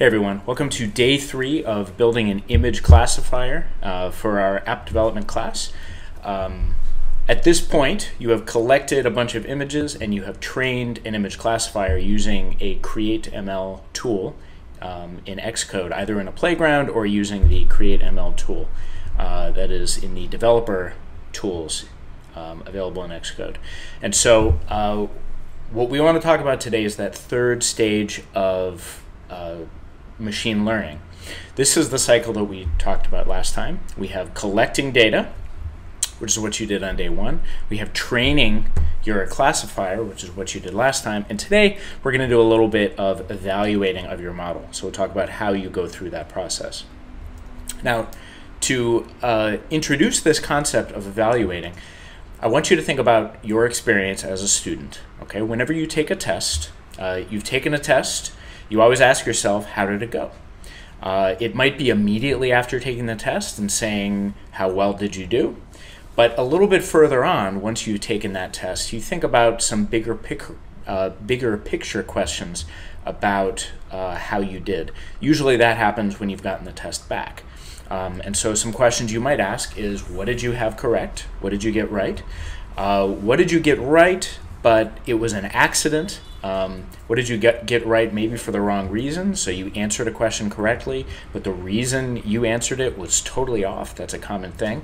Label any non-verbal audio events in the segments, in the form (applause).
Hey everyone, welcome to day three of building an image classifier uh, for our app development class. Um, at this point, you have collected a bunch of images and you have trained an image classifier using a CreateML tool um, in Xcode, either in a playground or using the CreateML tool uh, that is in the developer tools um, available in Xcode. And so uh, what we want to talk about today is that third stage of uh, machine learning. This is the cycle that we talked about last time. We have collecting data, which is what you did on day one. We have training your classifier, which is what you did last time. And today we're going to do a little bit of evaluating of your model. So we'll talk about how you go through that process. Now, to uh, introduce this concept of evaluating, I want you to think about your experience as a student. Okay, whenever you take a test, uh, you've taken a test, you always ask yourself, how did it go? Uh, it might be immediately after taking the test and saying, how well did you do? But a little bit further on, once you've taken that test, you think about some bigger, pic uh, bigger picture questions about uh, how you did. Usually that happens when you've gotten the test back. Um, and so some questions you might ask is, what did you have correct? What did you get right? Uh, what did you get right, but it was an accident um, what did you get, get right maybe for the wrong reason? So you answered a question correctly, but the reason you answered it was totally off. That's a common thing.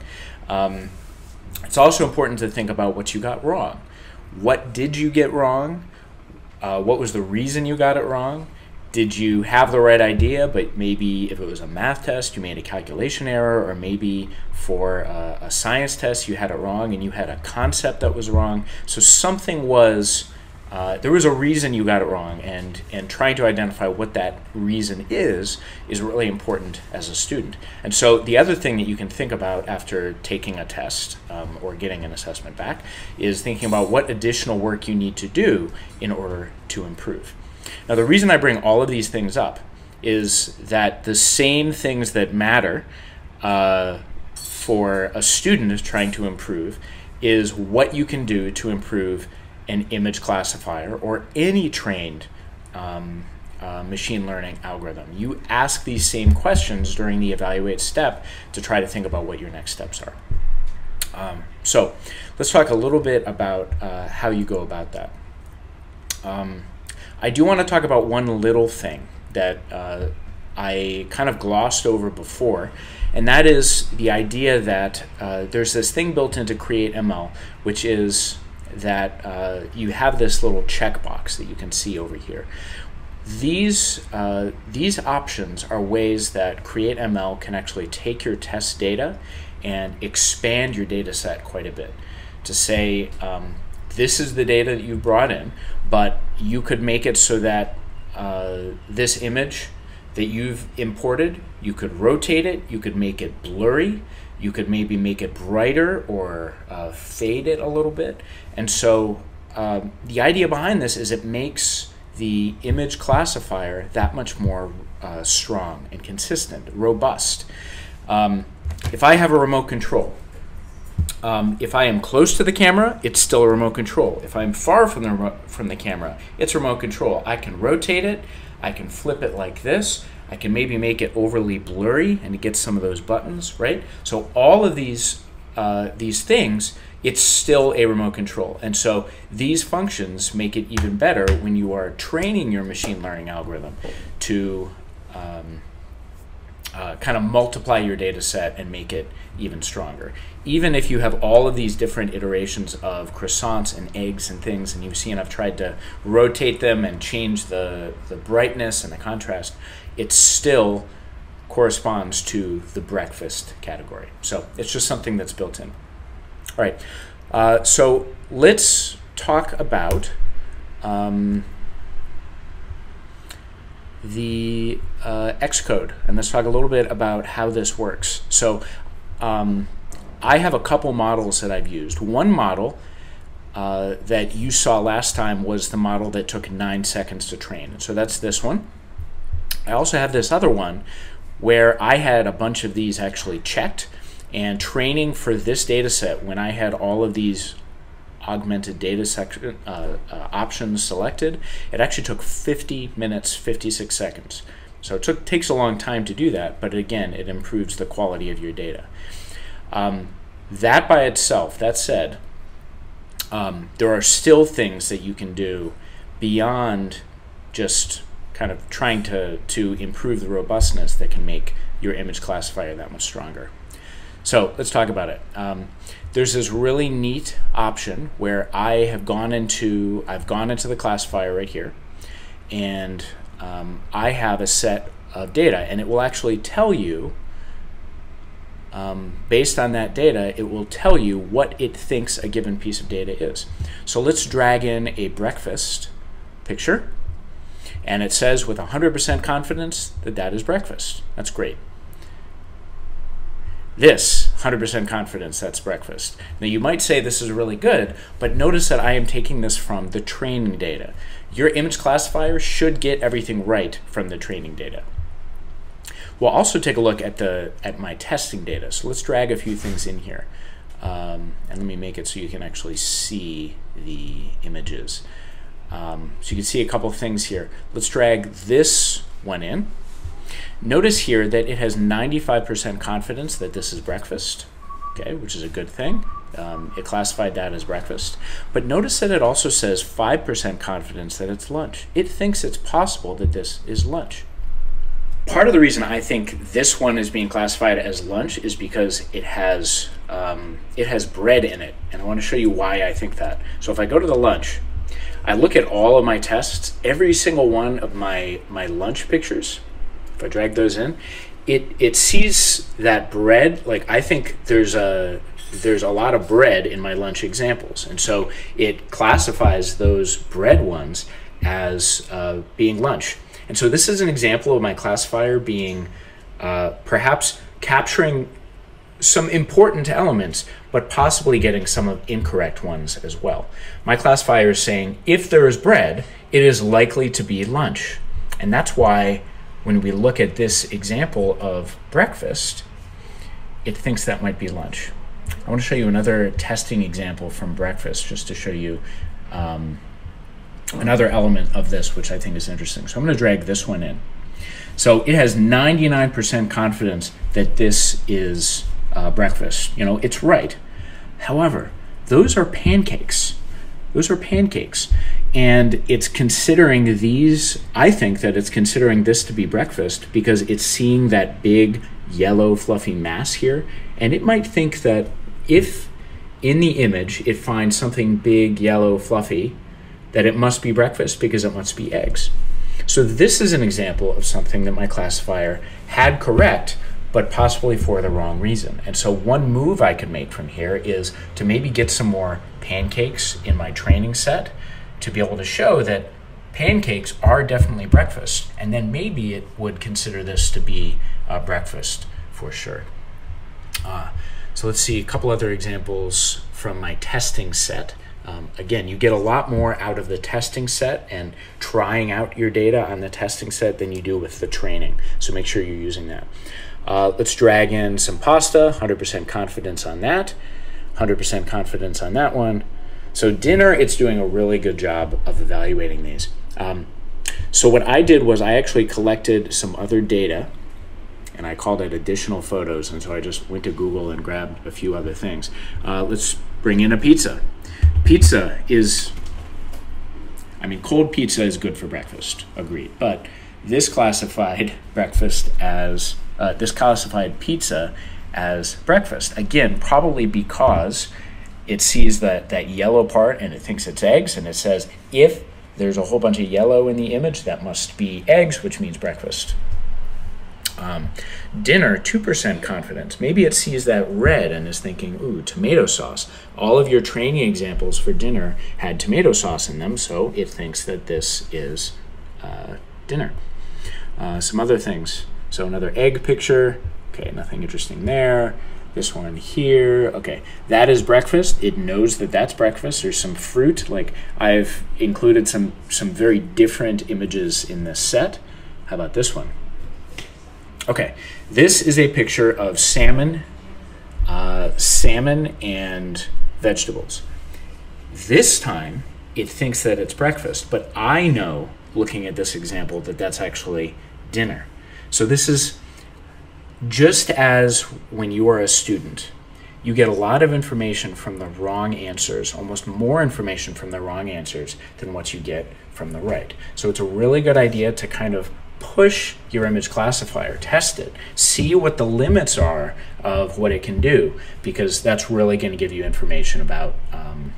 Um, it's also important to think about what you got wrong. What did you get wrong? Uh, what was the reason you got it wrong? Did you have the right idea, but maybe if it was a math test, you made a calculation error, or maybe for a, a science test, you had it wrong and you had a concept that was wrong? So something was uh, there was a reason you got it wrong, and, and trying to identify what that reason is is really important as a student. And so the other thing that you can think about after taking a test um, or getting an assessment back is thinking about what additional work you need to do in order to improve. Now the reason I bring all of these things up is that the same things that matter uh, for a student is trying to improve is what you can do to improve an image classifier or any trained um, uh, machine learning algorithm. You ask these same questions during the evaluate step to try to think about what your next steps are. Um, so let's talk a little bit about uh, how you go about that. Um, I do want to talk about one little thing that uh, I kind of glossed over before, and that is the idea that uh, there's this thing built into Create ML, which is that uh, you have this little checkbox that you can see over here. These, uh, these options are ways that Create ML can actually take your test data and expand your data set quite a bit to say, um, this is the data that you brought in, but you could make it so that uh, this image that you've imported, you could rotate it, you could make it blurry, you could maybe make it brighter or uh, fade it a little bit. And so um, the idea behind this is it makes the image classifier that much more uh, strong and consistent, robust. Um, if I have a remote control, um, if I am close to the camera, it's still a remote control. If I'm far from the from the camera, it's remote control. I can rotate it, I can flip it like this, I can maybe make it overly blurry and get some of those buttons, right? So all of these uh, these things, it's still a remote control. And so these functions make it even better when you are training your machine learning algorithm to um, uh, kind of multiply your data set and make it even stronger. Even if you have all of these different iterations of croissants and eggs and things, and you've seen I've tried to rotate them and change the, the brightness and the contrast, it still corresponds to the breakfast category. So it's just something that's built in. All right, uh, so let's talk about um, the uh, Xcode, and let's talk a little bit about how this works. So um, I have a couple models that I've used. One model uh, that you saw last time was the model that took nine seconds to train. So that's this one. I also have this other one where I had a bunch of these actually checked and training for this data set when I had all of these augmented data section, uh, uh, options selected, it actually took 50 minutes, 56 seconds. So it took, takes a long time to do that, but again, it improves the quality of your data. Um, that by itself, that said, um, there are still things that you can do beyond just kind of trying to, to improve the robustness that can make your image classifier that much stronger. So let's talk about it. Um, there's this really neat option where I have gone into I've gone into the classifier right here, and um, I have a set of data, and it will actually tell you um, based on that data, it will tell you what it thinks a given piece of data is. So let's drag in a breakfast picture, and it says with 100% confidence that that is breakfast. That's great. This, 100% confidence, that's breakfast. Now you might say this is really good, but notice that I am taking this from the training data. Your image classifier should get everything right from the training data. We'll also take a look at the at my testing data. So let's drag a few things in here. Um, and let me make it so you can actually see the images. Um, so you can see a couple things here. Let's drag this one in. Notice here that it has 95% confidence that this is breakfast, okay, which is a good thing. Um, it classified that as breakfast. But notice that it also says 5% confidence that it's lunch. It thinks it's possible that this is lunch. Part of the reason I think this one is being classified as lunch is because it has um, it has bread in it, and I want to show you why I think that. So if I go to the lunch, I look at all of my tests, every single one of my my lunch pictures if I drag those in, it it sees that bread. Like I think there's a there's a lot of bread in my lunch examples, and so it classifies those bread ones as uh, being lunch. And so this is an example of my classifier being uh, perhaps capturing some important elements, but possibly getting some of incorrect ones as well. My classifier is saying if there is bread, it is likely to be lunch. And that's why when we look at this example of breakfast, it thinks that might be lunch. I want to show you another testing example from breakfast just to show you um, another element of this, which I think is interesting. So I'm going to drag this one in. So it has 99% confidence that this is uh, breakfast. You know, it's right. However, those are pancakes. Those are pancakes and it's considering these i think that it's considering this to be breakfast because it's seeing that big yellow fluffy mass here and it might think that if in the image it finds something big yellow fluffy that it must be breakfast because it must be eggs so this is an example of something that my classifier had correct but possibly for the wrong reason. And so one move I could make from here is to maybe get some more pancakes in my training set to be able to show that pancakes are definitely breakfast, and then maybe it would consider this to be uh, breakfast for sure. Uh, so let's see a couple other examples from my testing set. Um, again, you get a lot more out of the testing set and trying out your data on the testing set than you do with the training. So make sure you're using that. Uh, let's drag in some pasta, 100% confidence on that, 100% confidence on that one, so dinner, it's doing a really good job of evaluating these. Um, so what I did was I actually collected some other data and I called it additional photos. And so I just went to Google and grabbed a few other things. Uh, let's bring in a pizza. Pizza is, I mean, cold pizza is good for breakfast, agreed. But this classified (laughs) breakfast as, uh, this classified pizza as breakfast. Again, probably because it sees that, that yellow part and it thinks it's eggs, and it says, if there's a whole bunch of yellow in the image, that must be eggs, which means breakfast. Um, dinner, 2% confidence. Maybe it sees that red and is thinking, ooh, tomato sauce. All of your training examples for dinner had tomato sauce in them, so it thinks that this is uh, dinner. Uh, some other things. So another egg picture. Okay, nothing interesting there. This one here, okay, that is breakfast. It knows that that's breakfast. There's some fruit, like I've included some, some very different images in this set. How about this one? Okay, this is a picture of salmon, uh, salmon and vegetables. This time, it thinks that it's breakfast, but I know, looking at this example, that that's actually dinner. So this is just as when you are a student, you get a lot of information from the wrong answers, almost more information from the wrong answers than what you get from the right. So it's a really good idea to kind of push your image classifier, test it, see what the limits are of what it can do, because that's really going to give you information about um,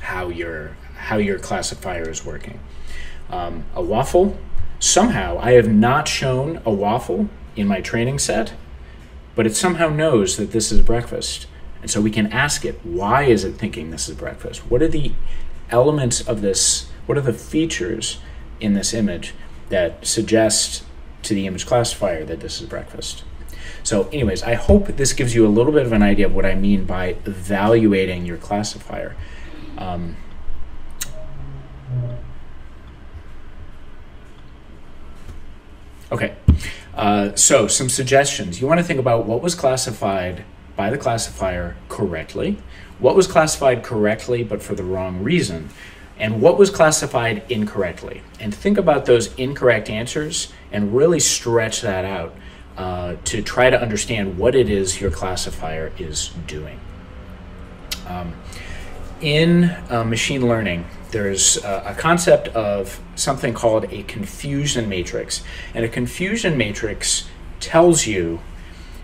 how your how your classifier is working. Um, a waffle, somehow I have not shown a waffle in my training set, but it somehow knows that this is breakfast. And so we can ask it, why is it thinking this is breakfast? What are the elements of this, what are the features in this image that suggest to the image classifier that this is breakfast? So anyways, I hope this gives you a little bit of an idea of what I mean by evaluating your classifier. Um, okay, uh, so some suggestions. You want to think about what was classified by the classifier correctly, what was classified correctly but for the wrong reason, and what was classified incorrectly. And think about those incorrect answers and really stretch that out uh, to try to understand what it is your classifier is doing. Um, in uh, machine learning, there's a, concept of something called a confusion matrix. And a confusion matrix tells you,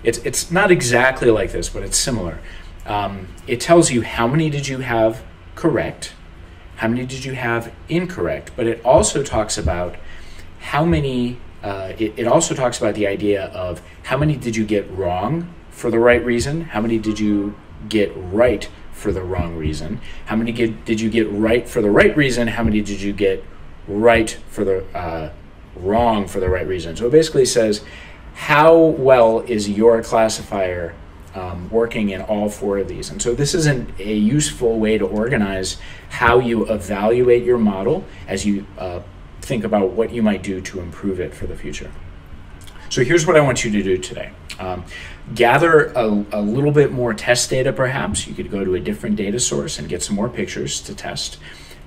it's, it's not exactly like this, but it's similar. Um, it tells you how many did you have correct, how many did you have incorrect, but it also talks about how many, uh, it, it also talks about the idea of how many did you get wrong for the right reason, how many did you get right for the wrong reason? How many get, did you get right for the right reason? How many did you get right for the uh, wrong for the right reason? So it basically says, how well is your classifier um, working in all four of these? And so this is an, a useful way to organize how you evaluate your model as you uh, think about what you might do to improve it for the future. So here's what I want you to do today. Um, gather a, a, little bit more test data, perhaps. You could go to a different data source and get some more pictures to test.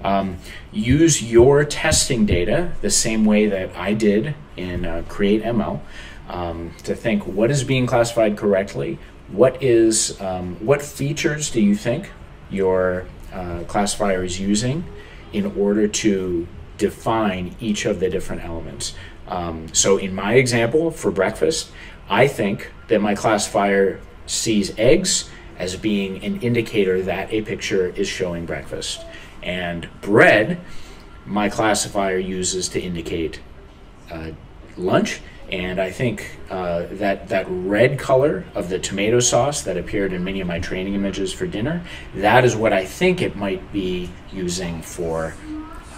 Um, use your testing data the same way that I did in uh, Create ML um, to think what is being classified correctly, what is um, what features do you think your uh, classifier is using in order to define each of the different elements. Um, so in my example for breakfast, I think that my classifier sees eggs as being an indicator that a picture is showing breakfast. And bread, my classifier uses to indicate uh, lunch. And I think uh, that that red color of the tomato sauce that appeared in many of my training images for dinner, that is what I think it might be using for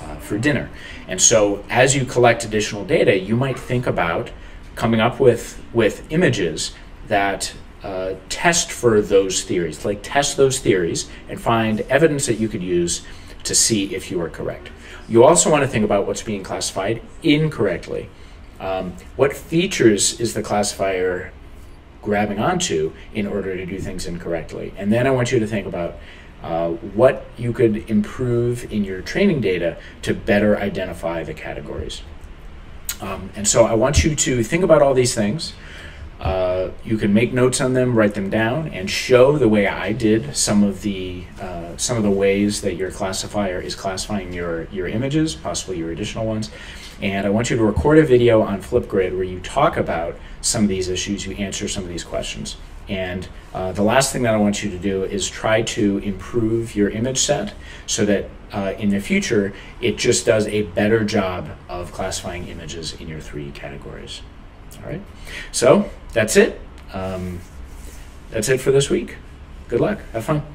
uh, for dinner. And so as you collect additional data, you might think about coming up with, with images that uh, test for those theories, like test those theories and find evidence that you could use to see if you are correct. You also want to think about what's being classified incorrectly. Um, what features is the classifier grabbing onto in order to do things incorrectly? And then I want you to think about uh, what you could improve in your training data to better identify the categories. Um, and so I want you to think about all these things. Uh, you can make notes on them, write them down, and show the way I did some of the uh, some of the ways that your classifier is classifying your your images, possibly your additional ones. And I want you to record a video on Flipgrid where you talk about some of these issues, you answer some of these questions. And uh, the last thing that I want you to do is try to improve your image set so that uh, in the future it just does a better job of classifying images in your three categories. All right, so that's it. Um, that's it for this week. Good luck. Have fun.